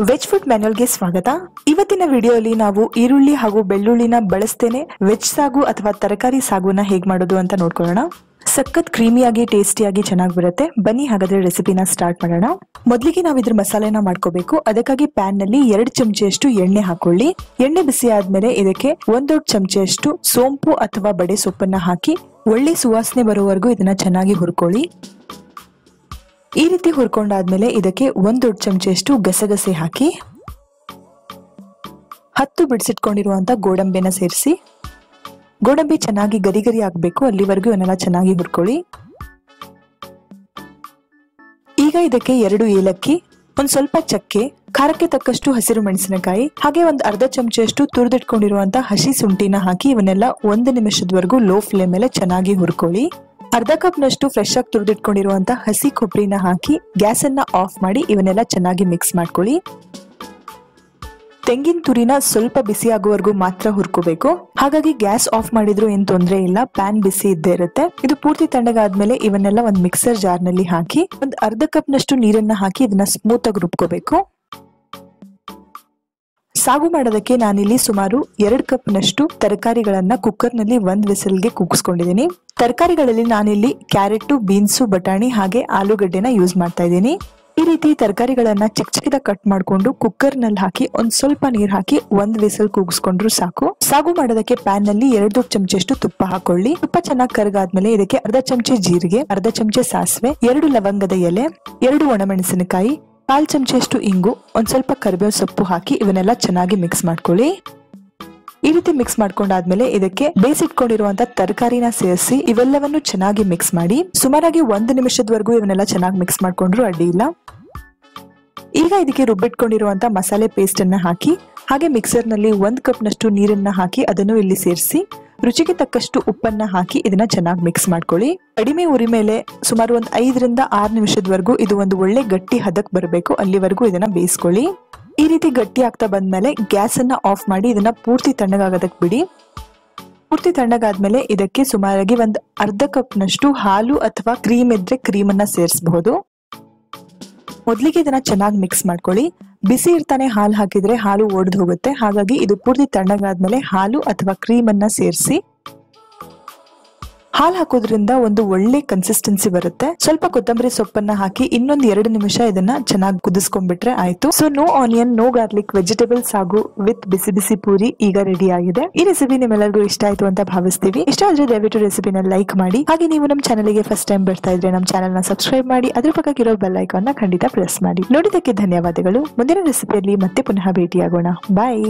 Veg food ಮ್ಯಾನ್ಯಲ್ಗೆ ಸ್ವಾಗತ. ಇವತ್ತಿನ ವಿಡಿಯೋಲಿ ನಾವು ಈರುಳ್ಳಿ ಹಾಗೂ ಬೆಳ್ಳುಳ್ಳಿನ ಬಳಸ್ತೇನೆ. ವೆಜ್ ಸಾಗು ಅಥವಾ ತರಕಾರಿ ಸಾಗುನ ಹೇಗ್ ಮಾಡೋದು ಅಂತ ನೋಡ್ಕೊಳ್ಳೋಣ. ಸಖತ್ ಕ್ರೀಮಿಯಾಗಿ, ಟೇಸ್ಟಿಯಾಗಿ ಚೆನ್ನಾಗಿ ಬರುತ್ತೆ. ಬನ್ನಿ ಹಾಗಾದ್ರೆ ರೆಸಿಪಿನ ಸ್ಟಾರ್ಟ್ ಮಾಡೋಣ. ಮೊದಲಿಗೆ ನಾವು ಇದ್ರ ಮಸಾಲೆನ ಮಾಡ್ಕೋಬೇಕು. ಅದಕ್ಕಾಗಿ ಪ್ಯಾನ್ನಲ್ಲಿ ಎರಡು ಚಮಚೆಯಷ್ಟು ಎಣ್ಣೆ ಹಾಕೊಳ್ಳಿ. ಎಣ್ಣೆ ಬಿಸಿ ಆದ್ಮೇಲೆ ಇದಕ್ಕೆ ಒಂದ್ ದೊಡ್ಡ ಚಮಚೆಯಷ್ಟು ಸೋಂಪು ಅಥವಾ ಬಡೆ ಸೊಪ್ಪನ್ನ ಹಾಕಿ, ಒಳ್ಳೆ ಸುವಾಸನೆ ಬರೋವರೆಗೂ ಇದನ್ನ ಚೆನ್ನಾಗಿ ಹುರ್ಕೊಳ್ಳಿ. ಈ ರೀತಿ ಹುರ್ಕೊಂಡಾದ್ಮೇಲೆ ಇದಕ್ಕೆ ಒಂದು ದೊಡ್ಡ ಚಮಚೆಯಷ್ಟು ಗಸಗಸೆ ಹಾಕಿ ಹತ್ತು ಬಿಡಿಸಿಟ್ಕೊಂಡಿರುವಂತ ಗೋಡಂಬಿನ ಸೇರಿಸಿ. ಗೋಡಂಬಿ ಚೆನ್ನಾಗಿ ಗರಿ ಗರಿ ಆಗ್ಬೇಕು, ಅಲ್ಲಿವರೆಗೂ ಇವನ್ನೆಲ್ಲ ಚೆನ್ನಾಗಿ ಹುರ್ಕೊಳ್ಳಿ. ಈಗ ಇದಕ್ಕೆ ಎರಡು ಏಲಕ್ಕಿ, ಒಂದ್ ಸ್ವಲ್ಪ ಚಕ್ಕೆ, ಖಾರಕ್ಕೆ ತಕ್ಕಷ್ಟು ಹಸಿರು ಮೆಣಸಿನಕಾಯಿ, ಹಾಗೆ ಒಂದ್ ಅರ್ಧ ಚಮಚೆಯಷ್ಟು ತುರಿದಿಟ್ಕೊಂಡಿರುವಂತ ಹಸಿ ಶುಂಠಿನ ಹಾಕಿ ಇವನ್ನೆಲ್ಲ ಒಂದು ನಿಮಿಷದವರೆಗೂ ಲೋ ಫ್ಲೇಮ್ ಮೇಲೆ ಚೆನ್ನಾಗಿ ಹುರ್ಕೊಳ್ಳಿ. ಅರ್ಧ ಕಪ್ ನಷ್ಟು ಫ್ರೆಶ್ ಆಗಿ ತುರಿದಿಟ್ಕೊಂಡಿರುವಂತ ಹಸಿ ಕೊಬ್ಬರಿನ ಹಾಕಿ ಗ್ಯಾಸ್ ಅನ್ನ ಆಫ್ ಮಾಡಿ ಇವನ್ನೆಲ್ಲ ಚೆನ್ನಾಗಿ ಮಿಕ್ಸ್ ಮಾಡ್ಕೊಳ್ಳಿ. ತೆಂಗಿನ ತುರಿನ ಸ್ವಲ್ಪ ಬಿಸಿ ಆಗುವವರೆಗೂ ಮಾತ್ರ ಹುರ್ಕೋಬೇಕು. ಹಾಗಾಗಿ ಗ್ಯಾಸ್ ಆಫ್ ಮಾಡಿದ್ರು ಏನ್ ತೊಂದರೆ ಇಲ್ಲ ಪ್ಯಾನ್ ಬಿಸಿ ಇದ್ದೇ ಇರುತ್ತೆ. ಇದು ಪೂರ್ತಿ ತಣ್ಣಗಾದ್ಮೇಲೆ ಇವನ್ನೆಲ್ಲ ಒಂದು ಮಿಕ್ಸರ್ ಜಾರ್ನಲ್ಲಿ ಹಾಕಿ ಒಂದು ಅರ್ಧ ಕಪ್ ನಷ್ಟು ನೀರನ್ನ ಹಾಕಿ ಇದನ್ನ ಸ್ಮೂತ್ ಆಗಿ ರುಬ್ಕೋಬೇಕು. ಸಾಗು ಮಾಡೋದಕ್ಕೆ ನಾನಿಲ್ಲಿ ಸುಮಾರು ಎರಡು ಕಪ್ ನಷ್ಟು ತರಕಾರಿಗಳನ್ನ ಕುಕ್ಕರ್ನಲ್ಲಿ ಒಂದ್ ವಿಸಲ್ಗೆ ಕೂಗಿಸ್ಕೊಂಡಿದ್ದೀನಿ. ತರಕಾರಿಗಳಲ್ಲಿ ನಾನಿಲ್ಲಿ ಕ್ಯಾರೆಟ್ ಬೀನ್ಸು, ಬಟಾಣಿ ಹಾಗೆ ಆಲೂಗಡ್ಡೆನ ಯೂಸ್ ಮಾಡ್ತಾ ಇದ್ದೀನಿ. ಈ ರೀತಿ ತರಕಾರಿಗಳನ್ನ ಚಿಕ್ಕ ಚಿಕ್ಕದ ಕಟ್ ಮಾಡ್ಕೊಂಡು ಕುಕ್ಕರ್ನಲ್ಲಿ ಹಾಕಿ ಒಂದ್ ಸ್ವಲ್ಪ ನೀರ್ ಹಾಕಿ ಒಂದ್ ವಿಸಲ್ ಕೂಗಿಸ್ಕೊಂಡ್ರು ಸಾಕು. ಸಾಗು ಮಾಡೋದಕ್ಕೆ ಪ್ಯಾನ್ನಲ್ಲಿ ಎರಡು ಚಮಚೆಷ್ಟು ತುಪ್ಪ ಹಾಕೊಳ್ಳಿ. ತುಪ್ಪ ಚೆನ್ನಾಗಿ ಕರಗಾದ್ಮೇಲೆ ಇದಕ್ಕೆ ಅರ್ಧ ಚಮಚೆ ಜೀರಿಗೆ, ಅರ್ಧ ಚಮಚೆ ಸಾಸಿವೆ, ಎರಡು ಲವಂಗದ ಎಲೆ, ಎರಡು ಒಣಮೆಣಸಿನಕಾಯಿ ಕಾಲ್ ಚಮಚಷ್ಟು ಇಂಗು, ಒಂದು ಸ್ವಲ್ಪ ಕರಿಬೇವು ಸೊಪ್ಪು ಹಾಕಿ ಇವನ್ನೆಲ್ಲ ಚೆನ್ನಾಗಿ ಮಿಕ್ಸ್ ಮಾಡ್ಕೊಳ್ಳಿ. ಈ ರೀತಿ ಮಿಕ್ಸ್ ಮಾಡ್ಕೊಂಡಾದ್ಮೇಲೆ ಇದಕ್ಕೆ ಬೇಯಿಸಿಟ್ಕೊಂಡಿರುವಂತ ತರಕಾರಿನ ಸೇರಿಸಿ ಇವೆಲ್ಲವನ್ನು ಚೆನ್ನಾಗಿ ಮಿಕ್ಸ್ ಮಾಡಿ, ಸುಮಾರಾಗಿ ಒಂದು ನಿಮಿಷದವರೆಗೂ ಇವನ್ನೆಲ್ಲ ಚೆನ್ನಾಗಿ ಮಿಕ್ಸ್ ಮಾಡ್ಕೊಂಡ್ರು ಅಡ್ಡಿ ಇಲ್ಲ. ಈಗ ಇದಕ್ಕೆ ರುಬ್ಬಿಟ್ಕೊಂಡಿರುವಂತ ಮಸಾಲೆ ಪೇಸ್ಟ್ ಅನ್ನ ಹಾಕಿ, ಹಾಗೆ ಮಿಕ್ಸರ್ನಲ್ಲಿ ಒಂದ್ ಕಪ್ ನಷ್ಟು ನೀರನ್ನ ಹಾಕಿ ಅದನ್ನು ಇಲ್ಲಿ ಸೇರಿಸಿ ರುಚಿಗೆ ತಕ್ಕಷ್ಟು ಉಪ್ಪನ್ನ ಹಾಕಿ ಇದನ್ನ ಚೆನ್ನಾಗಿ ಮಿಕ್ಸ್ ಮಾಡ್ಕೊಳ್ಳಿ. ಕಡಿಮೆ ಉರಿ ಮೇಲೆ ಸುಮಾರು ಒಂದ್ ಐದರಿಂದ ಆರು ನಿಮಿಷದವರೆಗೂ ಇದು ಒಂದು ಒಳ್ಳೆ ಗಟ್ಟಿ ಹದಕ್ ಬರಬೇಕು. ಅಲ್ಲಿವರೆಗೂ ಇದನ್ನ ಬೇಯಿಸ್ಕೊಳ್ಳಿ. ಈ ರೀತಿ ಗಟ್ಟಿ ಆಗ್ತಾ ಬಂದ್ಮೇಲೆ ಗ್ಯಾಸ್ ಅನ್ನ ಆಫ್ ಮಾಡಿ ಇದನ್ನ ಪೂರ್ತಿ ತಣ್ಣಗಾಗದಕ್ ಬಿಡಿ. ಪೂರ್ತಿ ತಣ್ಣಗಾದ್ಮೇಲೆ ಇದಕ್ಕೆ ಸುಮಾರಾಗಿ ಒಂದ್ ಅರ್ಧ ಕಪ್ ನಷ್ಟು ಹಾಲು ಅಥವಾ ಕ್ರೀಮ್ ಇದ್ರೆ ಕ್ರೀಮ್ ಅನ್ನ ಸೇರಿಸಬಹುದು. ಮೊದಲಿಗೆ ಇದನ್ನ ಚೆನ್ನಾಗಿ ಮಿಕ್ಸ್ ಮಾಡ್ಕೊಳ್ಳಿ. ಬಿಸಿ ಇರ್ತಾನೆ, ಹಾಲು ಹಾಕಿದ್ರೆ ಹಾಲು ಒಡೆದು ಹೋಗುತ್ತೆ. ಹಾಗಾಗಿ ಇದು ಪೂರ್ತಿ ತಣ್ಣಗಾದ್ಮೇಲೆ ಹಾಲು ಅಥವಾ ಕ್ರೀಮ್ ಅನ್ನ ಸೇರಿಸಿ ಹಾಲು ಹಾಕೋದ್ರಿಂದ ಒಂದು ಒಳ್ಳೆ ಕನ್ಸಿಸ್ಟೆನ್ಸಿ ಬರುತ್ತೆ. ಸ್ವಲ್ಪ ಕೊತ್ತಂಬರಿ ಸೊಪ್ಪನ್ನ ಹಾಕಿ ಇನ್ನೊಂದ್ ಎರಡು ನಿಮಿಷ ಇದನ್ನ ಚೆನ್ನಾಗಿ ಕುದಿಸ್ಕೊಂಡ್ಬಿಟ್ರೆ ಆಯ್ತು. So no onion no garlic vegetables ಹಾಗೂ ವಿತ್ ಬಿಸಿ ಬಿಸಿ ಪೂರಿ ಈಗ ರೆಡಿ ಆಗಿದೆ. ಈ ರೆಸಿಪಿ ನಿಮ್ಮೆಲ್ಲರಿಗೂ ಇಷ್ಟ ಆಯ್ತು ಅಂತ ಭಾವಿಸ್ತೀವಿ. ಇಷ್ಟ ಆದ್ರೆ ದಯವಿಟ್ಟು ರೆಸಿಪಿನ ಲೈಕ್ ಮಾಡಿ. ಹಾಗೆ ನೀವು ನಮ್ಮ ಚಾನಲ್ಗೆ ಫಸ್ಟ್ ಟೈಮ್ ಬರ್ತಾ ಇದ್ರೆ ನಮ್ಮ ಚಾನಲ್ನ ಸಬ್ಸ್ಕ್ರೈಬ್ ಮಾಡಿ. ಅದ್ರ ಪಕ್ಕಕ್ಕಿರೋ ಬೆಲ್ ಐಕಾನ್ನ ಖಂಡಿತ ಪ್ರೆಸ್ ಮಾಡಿ. ನೋಡಿದಕ್ಕೆ ಧನ್ಯವಾದಗಳು. ಮುಂದಿನ ರೆಸಿಪಿಯಲ್ಲಿ ಮತ್ತೆ ಪುನಃ ಭೇಟಿಯಾಗೋಣ. ಬಾಯ್